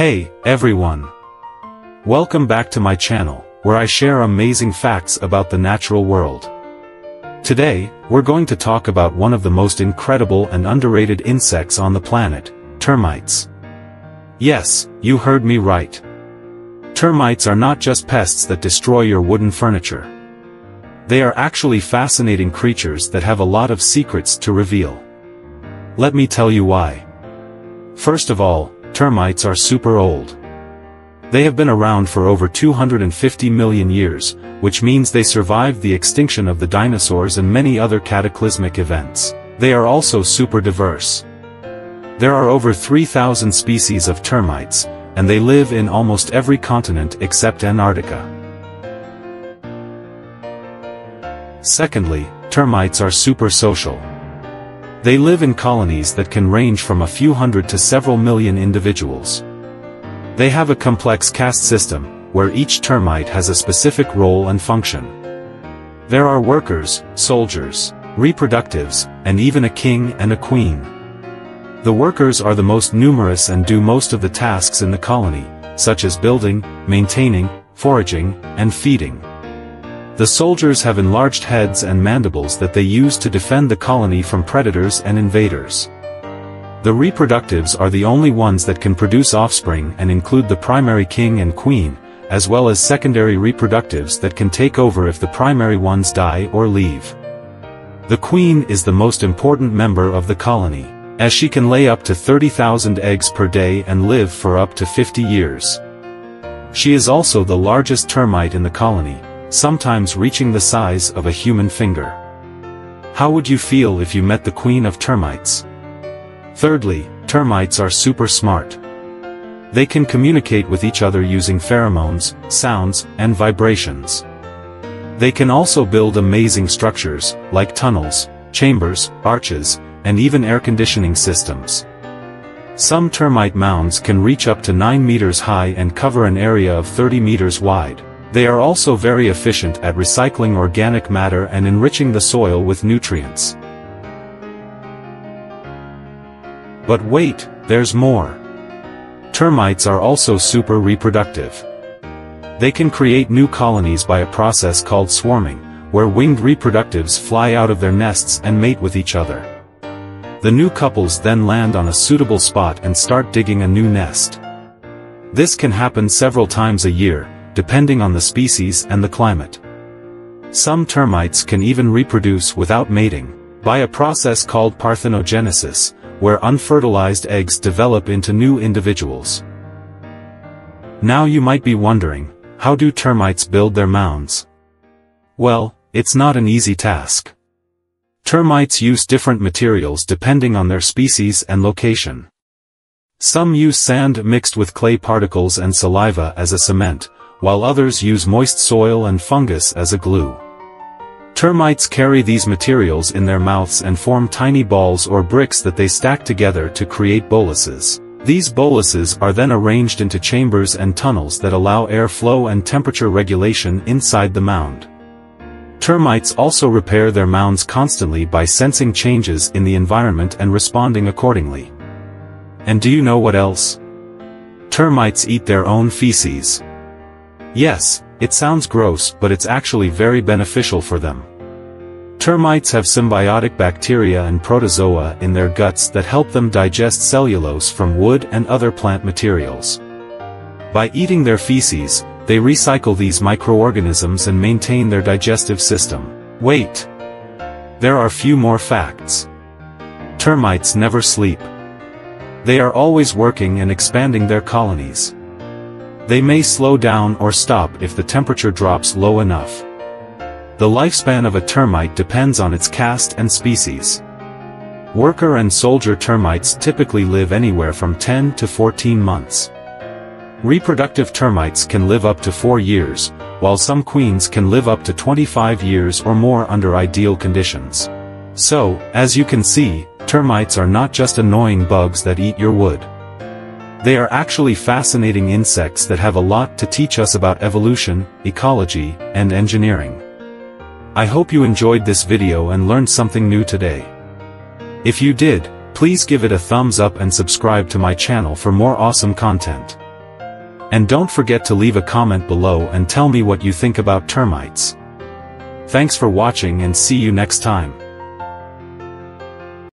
Hey, everyone! Welcome back to my channel, where I share amazing facts about the natural world. Today, we're going to talk about one of the most incredible and underrated insects on the planet, termites. Yes, you heard me right. Termites are not just pests that destroy your wooden furniture. They are actually fascinating creatures that have a lot of secrets to reveal. Let me tell you why. First of all, termites are super old. They have been around for over 250 million years, which means they survived the extinction of the dinosaurs and many other cataclysmic events. They are also super diverse. There are over 3,000 species of termites, and they live in almost every continent except Antarctica. Secondly, termites are super social. They live in colonies that can range from a few hundred to several million individuals. They have a complex caste system, where each termite has a specific role and function. There are workers, soldiers, reproductives, and even a king and a queen. The workers are the most numerous and do most of the tasks in the colony, such as building, maintaining, foraging, and feeding. The soldiers have enlarged heads and mandibles that they use to defend the colony from predators and invaders. The reproductives are the only ones that can produce offspring and include the primary king and queen, as well as secondary reproductives that can take over if the primary ones die or leave. The queen is the most important member of the colony, as she can lay up to 30,000 eggs per day and live for up to 50 years. She is also the largest termite in the colony, sometimes reaching the size of a human finger. How would you feel if you met the queen of termites? Thirdly, termites are super smart. They can communicate with each other using pheromones, sounds, and vibrations. They can also build amazing structures, like tunnels, chambers, arches, and even air conditioning systems. Some termite mounds can reach up to 9 meters high and cover an area of 30 meters wide. They are also very efficient at recycling organic matter and enriching the soil with nutrients. But wait, there's more. Termites are also super reproductive. They can create new colonies by a process called swarming, where winged reproductives fly out of their nests and mate with each other. The new couples then land on a suitable spot and start digging a new nest. This can happen several times a year, depending on the species and the climate. Some termites can even reproduce without mating, by a process called parthenogenesis, where unfertilized eggs develop into new individuals. Now you might be wondering, how do termites build their mounds? Well, it's not an easy task. Termites use different materials depending on their species and location. Some use sand mixed with clay particles and saliva as a cement, while others use moist soil and fungus as a glue. Termites carry these materials in their mouths and form tiny balls or bricks that they stack together to create boluses. These boluses are then arranged into chambers and tunnels that allow airflow and temperature regulation inside the mound. Termites also repair their mounds constantly by sensing changes in the environment and responding accordingly. And do you know what else? Termites eat their own feces. Yes, it sounds gross but it's actually very beneficial for them. Termites have symbiotic bacteria and protozoa in their guts that help them digest cellulose from wood and other plant materials. By eating their feces, they recycle these microorganisms and maintain their digestive system. Wait! There are few more facts. Termites never sleep. They are always working and expanding their colonies. They may slow down or stop if the temperature drops low enough. The lifespan of a termite depends on its caste and species. Worker and soldier termites typically live anywhere from 10 to 14 months. Reproductive termites can live up to 4 years, while some queens can live up to 25 years or more under ideal conditions. So, as you can see, termites are not just annoying bugs that eat your wood. They are actually fascinating insects that have a lot to teach us about evolution, ecology, and engineering. I hope you enjoyed this video and learned something new today. If you did, please give it a thumbs up and subscribe to my channel for more awesome content. And don't forget to leave a comment below and tell me what you think about termites. Thanks for watching and see you next time.